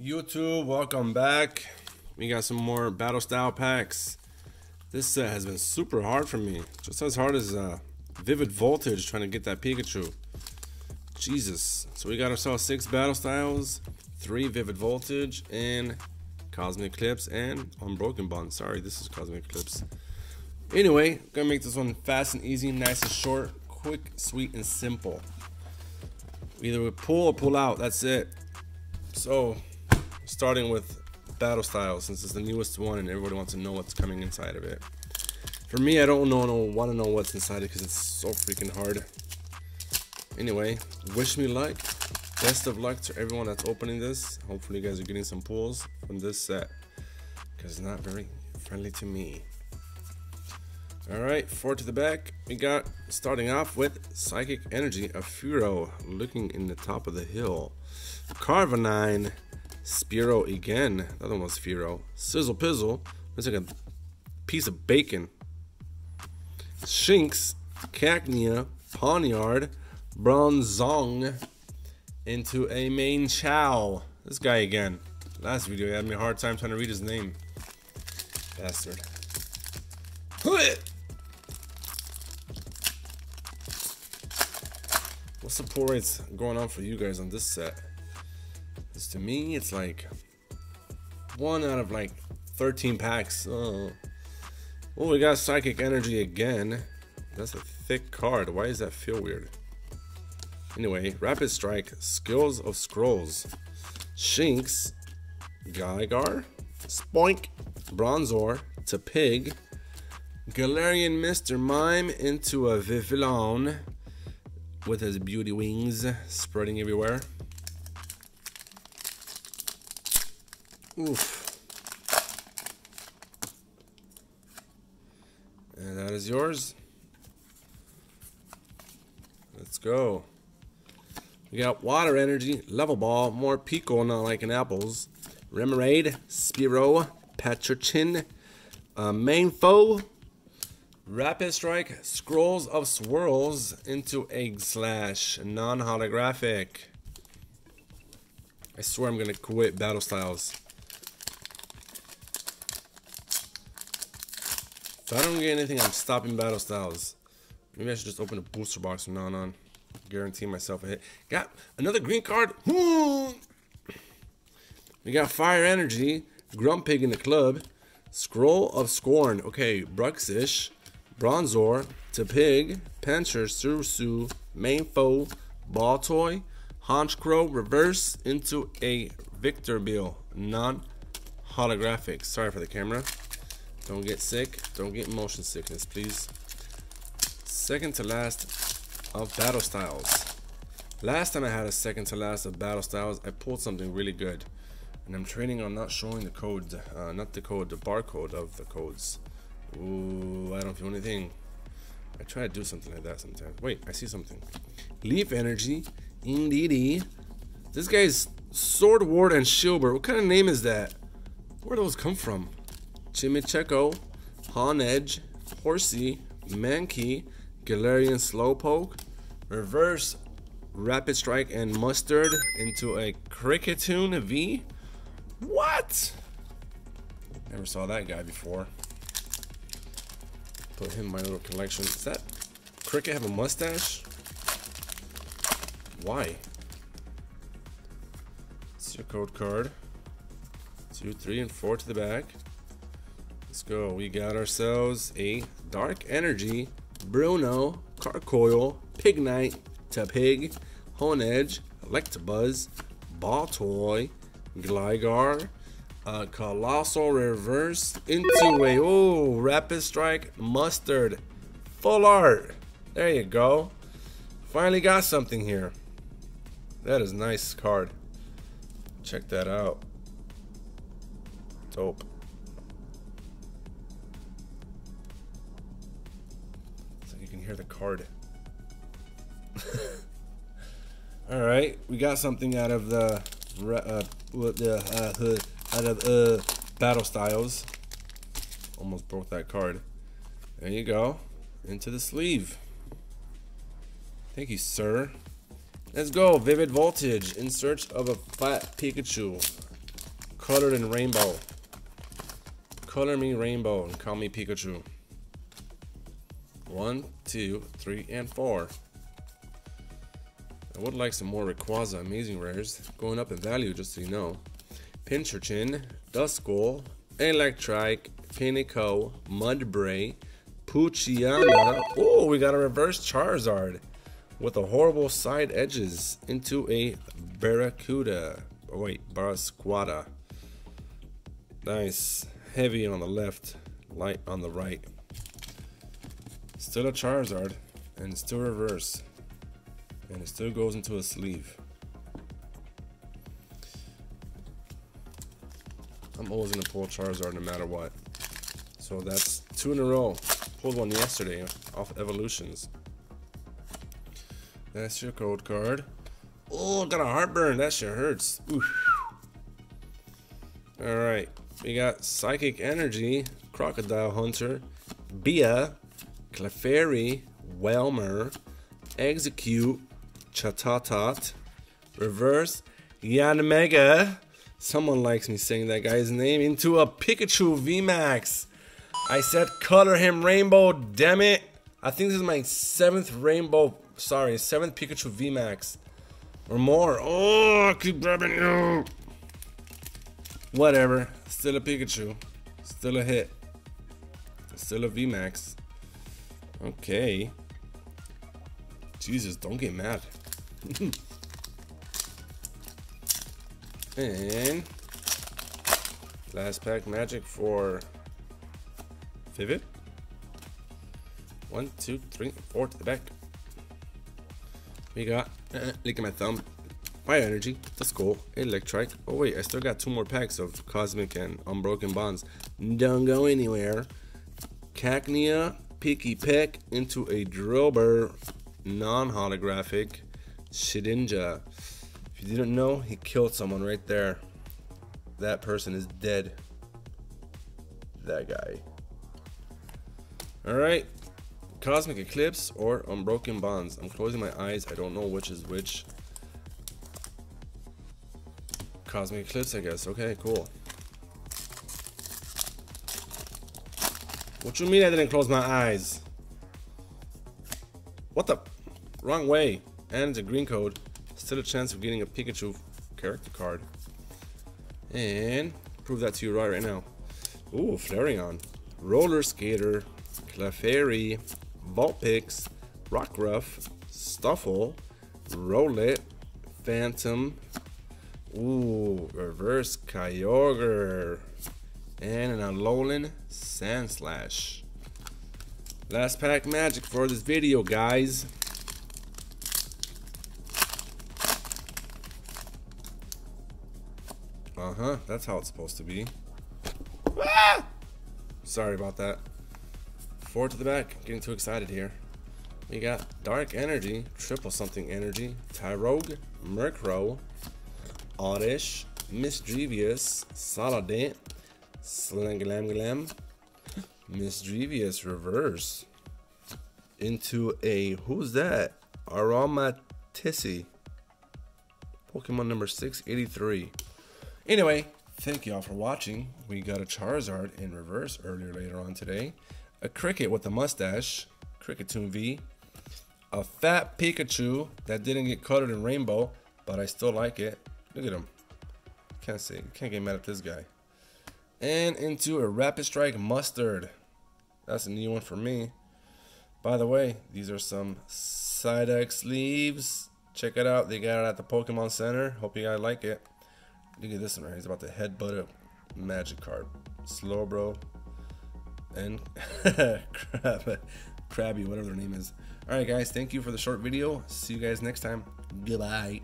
YouTube, welcome back. We got some more battle style packs. This set has been super hard for me. Just as hard as uh, Vivid Voltage trying to get that Pikachu. Jesus. So we got ourselves six battle styles, three Vivid Voltage, and Cosmic Eclipse, and Unbroken Bond. Sorry, this is Cosmic Eclipse. Anyway, gonna make this one fast and easy, nice and short, quick, sweet, and simple. Either we pull or pull out, that's it. So, starting with battle style since it's the newest one and everybody wants to know what's coming inside of it. For me, I don't know, no, want to know what's inside it because it's so freaking hard. Anyway, wish me luck. Best of luck to everyone that's opening this. Hopefully, you guys are getting some pulls from this set because it's not very friendly to me. All right, four to the back. We got starting off with Psychic Energy of Furo looking in the top of the hill. Carvanine, Spiro again. That one was Furo. Sizzle Pizzle. Looks like a piece of bacon. Shinx, Cacnea, Pawniard, Bronzong into a Mienshao. This guy again. Last video, he had me a hard time trying to read his name. Bastard. What's the pull rates going on for you guys on this set? Because to me, it's like one out of like 13 packs. Oh. Oh, we got Psychic Energy again. That's a thick card. Why does that feel weird? Anyway, Rapid Strike, Skills of Scrolls, Shinx, Gligar, Spoink, Bronzor, Tepig, Galarian Mr. Mime into a Vivillon with his beauty wings spreading everywhere. Oof. And that is yours. Let's go. We got Water Energy, Level Ball, more Pico, not like an Apples. Remoraid, Spearow, Patrichin, uh, Mienfoo, Rapid Strike, Scrolls of Swirls into Egg Slash, non-holographic. I swear I'm gonna quit Battle Styles. If I don't get anything, I'm stopping Battle Styles. Maybe I should just open a booster box from now on. Guarantee myself a hit. Got another green card. Hmm. We got Fire Energy, Grumpig in the club, Scroll of Scorn. Okay, Bruxish, Bronzor, Tepig, Pinsir, Sursu, Mienfoo, Baltoy, Honchkrow, reverse into a Victreebel, non holographic. Sorry for the camera. Don't get sick. Don't get motion sickness, please. Second to last of Battle Styles. Last time I had a second to last of Battle Styles, I pulled something really good. And I'm training on not showing the code, uh, not the code, the barcode of the codes. Ooh, I don't feel anything. I try to do something like that sometimes. Wait, I see something. Leaf Energy, Indeedee. This guy's Sordward and Shielbert. What kind of name is that? Where do those come from? Chimicheco, Honedge, Horsey, Mankey, Galarian Slowpoke, Reverse Rapid Strike and Mustard into a Kricketune V. What? Never saw that guy before. Put him in my little collection. Does that Cricket have a mustache? Why? It's your code card. Two, three, and four to the back. Let's go. We got ourselves a Dark Energy, Bruno, Carkol, Pignite, Tepig, Honedge, Electabuzz, Baltoy, Gligar, uh, Coalossal Reverse into a oh Rapid Strike Mustard, Full Art. There you go. Finally got something here. That is nice card. Check that out. Dope. So you can hear the card. All right, we got something out of the uh, the uh, out of uh, battle styles. Almost broke that card. There you go. Into the sleeve. Thank you, sir. Let's go. Vivid Voltage in search of a flat Pikachu. colored in rainbow. Color me rainbow and call me Pikachu. One, two, three, and four. I would like some more Rayquaza Amazing Rares. Going up in value, just so you know. Pincurchin, Duskull, Electrike, Pineco, Mudbray, Poochyena. Oh, we got a reverse Charizard with the horrible side edges into a Barracuda. Oh, wait, Barraskewda. Nice. Heavy on the left, light on the right. Still a Charizard, and still reverse. And it still goes into a sleeve. I'm always going to pull Charizard no matter what. So that's two in a row. Pulled one yesterday off Evolutions. That's your code card. Oh, got a heartburn. That shit hurts. Alright. We got Psychic Energy, Crocodile Hunter, Bia, Clefairy, Wailmer, Exeggcute, Chatatat, Reverse, Yanmega. Someone likes me saying that guy's name into a Pikachu VMAX. I said color him rainbow, damn it. I think this is my seventh rainbow, sorry, seventh Pikachu VMAX. Or more. Oh, I keep grabbing you. Whatever. Still a Pikachu. Still a hit. Still a VMAX. Okay. Jesus, don't get mad. and last pack magic for Vivid. One, two, three, four to the back. We got, uh, look at my thumb. Fire Energy, that's cool. Electrike. Oh wait, I still got two more packs of Cosmic and Unbroken Bonds. Don't go anywhere. Cacnea, Peaky Peck into a Drillbur non-holographic Shedinja. You didn't know, he killed someone right there. That person is dead. That guy. Alright. Cosmic Eclipse or Unbroken Bonds. I'm closing my eyes. I don't know which is which. Cosmic Eclipse, I guess. Okay, cool. What you mean I didn't close my eyes? What the? Wrong way. And a green code. Still a chance of getting a Pikachu character card. And prove that to you right, right now. Ooh, Flareon. Roller Skater. Clefairy. Vulpix. Rockruff. Stufful. Rowlet. Phantom. Ooh, reverse Kyogre. And an Alolan Sandslash. Last pack magic for this video, guys. Uh-huh, that's how it's supposed to be. Ah! Sorry about that. Forward to the back, getting too excited here. We got Dark Energy, Triple Something Energy, Tyrogue, Murkrow, Oddish, Misdreavus, Saladin, Slanglam Misdreavus Reverse into a who's that? Aromatisse. Pokemon number 683. Anyway, thank y'all for watching. We got a Charizard in reverse earlier later on today. A Cricket with a mustache, Kricketune V. A fat Pikachu that didn't get colored in rainbow, but I still like it. Look at him. Can't say, can't get mad at this guy. And into a Rapid Strike Mustard. That's a new one for me. By the way, these are some Psyduck sleeves. Check it out. They got it at the Pokemon Center. Hope you guys like it. Look at this one right here. He's about to headbutt a magic card. Slow, bro. And Crab, Krabby, whatever their name is. Alright guys, thank you for the short video. See you guys next time. Goodbye.